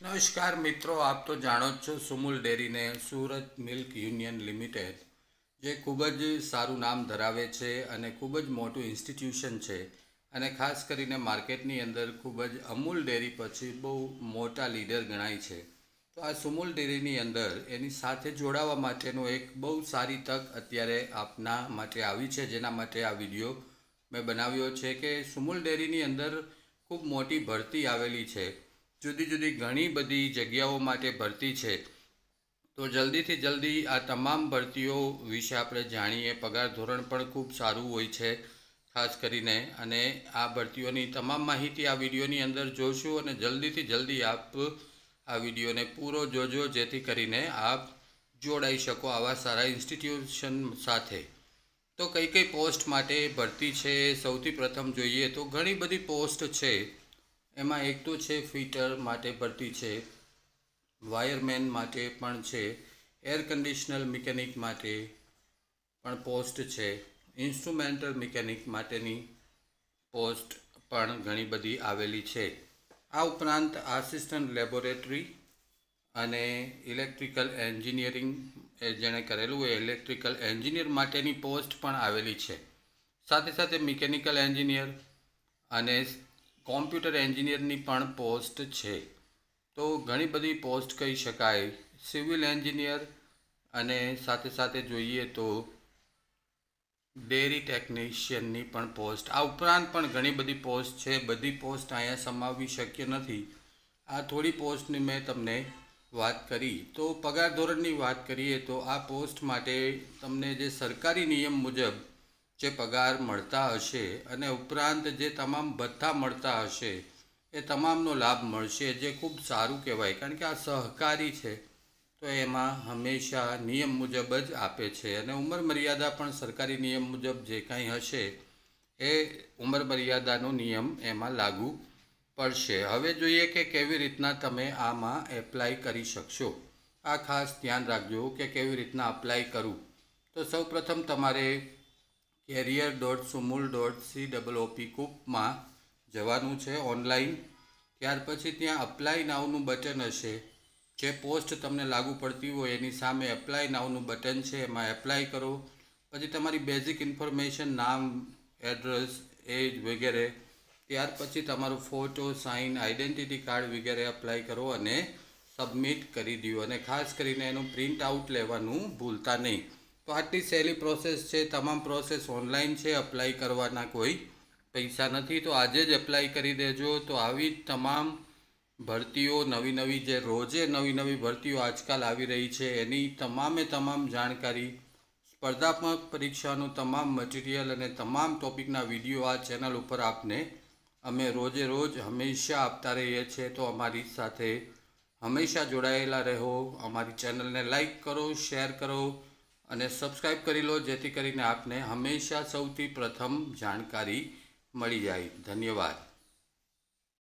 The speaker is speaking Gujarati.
નમસ્કાર મિત્રો, આપ તો જાણો જ છો સુમુલ ડેરીને સુરત મિલ્ક યુનિયન લિમિટેડ, જે ખૂબ જ સારું નામ ધરાવે છે અને ખૂબ જ મોટું ઇન્સ્ટિટ્યુશન છે અને ખાસ કરીને માર્કેટની અંદર ખૂબ જ અમૂલ ડેરી પછી બહુ મોટા લીડર ગણાય છે. તો આ સુમુલ ડેરીની અંદર એની સાથે જોડાવા માટેનો એક બહુ સારી તક અત્યારે આપના માટે આવી છે, જેના માટે આ વીડિયો મેં બનાવ્યો છે કે સુમુલ ડેરીની અંદર ખૂબ મોટી ભરતી આવેલી છે. જુદી જુદી ઘણી બધી જગ્યાઓ માટે ભરતી છે. તો જલ્દીથી જલ્દી આ તમામ ભરતીઓ વિશે આપણે જાણીએ. પગાર ધોરણ પણ ખૂબ સારું હોય છે, ખાસ કરીને. અને આ ભરતીઓની તમામ માહિતી આ વિડીયોની અંદર જોશું અને જલ્દીથી જલ્દી આપ આ વિડીયોને પૂરો જોજો, જેથી કરીને આપ જોડાઈ શકો આવા સારા ઇન્સ્ટિટ્યુશન સાથે. તો કઈ કઈ પોસ્ટ માટે ભરતી છે? સૌથી પ્રથમ જોઈએ તો ઘણી બધી પોસ્ટ છે. એમાં એક તો છે ફિટર માટે ભરતી છે, વાયરમેન માટે પણ છે, એર કન્ડિશનર મિકેનિક માટે પણ પોસ્ટ છે, ઇન્સ્ટ્રુમેન્ટલ મિકેનિક માટેની પોસ્ટ પણ ઘણી બધી આવેલી છે. આ ઉપરાંત આસિસ્ટન્ટ લેબોરેટરી અને ઇલેક્ટ્રિકલ એન્જિનિયરિંગ એ જેણે કરેલું હોય ઇલેક્ટ્રિકલ એન્જિનિયર માટેની પોસ્ટ પણ આવેલી છે. સાથે સાથે મિકેનિકલ એન્જિનિયર અને કોમ્પ્યુટર એન્જિનિયરની પણ પોસ્ટ છે. તો ઘણી બધી પોસ્ટ કહી શકાય. સિવિલ એન્જિનિયર અને સાથે સાથે જોઈએ તો ડેરી ટેકનિશિયનની પણ પોસ્ટ. આ ઉપરાંત પણ ઘણી બધી પોસ્ટ છે. બધી પોસ્ટ અહીંયા સમાવવી શક્ય નથી. આ થોડી પોસ્ટની મેં તમને વાત કરી. તો પગાર ધોરણની વાત કરીએ તો આ પોસ્ટ માટે તમને જે સરકારી નિયમ મુજબ જે પગાર મળતા હશે અને ઉપરાંત જે તમામ ભથ્થા મળતા હશે, એ તમામનો લાભ મળશે, જે ખૂબ સારું કહેવાય. કારણ કે આ સહકારી છે, તો એમાં હંમેશા નિયમ મુજબ જ આપે છે. અને ઉંમર મર્યાદા પણ સરકારી નિયમ મુજબ જે કાંઈ હશે, એ ઉંમર મર્યાદાનો નિયમ એમાં લાગુ પડશે. હવે જોઈએ કે કેવી રીતના તમે આમાં એપ્લાય કરી શકશો. આ ખાસ ધ્યાન રાખજો કે કેવી રીતના અપ્લાય કરું. તો સૌપ્રથમ તમારે career dot Sumul dot C double O P કૂપમાં જવાનું છે ઓનલાઈન. ત્યાર પછી ત્યાં અપ્લાય નાવનું બટન હશે. જે પોસ્ટ તમને લાગુ પડતી હોય એની સામે એપ્લાય નાવનું બટન છે, એમાં એપ્લાય કરો. પછી તમારી બેઝિક ઇન્ફોર્મેશન નામ એડ્રેસ એજ વગેરે. ત્યાર પછી તમારું ફોટો સાઇન આઈડેન્ટિટી કાર્ડ વગેરે અપ્લાય કરો અને સબમિટ કરી દો અને ખાસ કરીને એનું પ્રિન્ટ આઉટ લેવાનું ભૂલતા નહીં. આટલી સહેલી પ્રોસેસ છે, તમામ પ્રોસેસ ઓનલાઈન છે અપ્લાય કરવાના કોઈ પૈસા નથી. તો આજે જ એપ્લાય કરી દેજો. તો આવી તમામ ભરતીઓ, નવી નવી જે રોજે નવી નવી ભરતીઓ આજકાલ આવી રહી છે, એની તમામે તમામ જાણકારી, સ્પર્ધાત્મક પરીક્ષાનું તમામ મટીરિયલ અને તમામ ટોપિકના વીડિયો આ ચેનલ ઉપર આપને અમે રોજે રોજ હંમેશા આપતા રહીએ છીએ. તો અમારી સાથે હંમેશા જોડાયેલા રહો. અમારી ચેનલને લાઈક કરો શેર કરો. અને સબસ્ક્રાઈબ કરી લો જેથી કરીને આપને હંમેશા સૌથી પ્રથમ જાણકારી મળી જાય. ધન્યવાદ.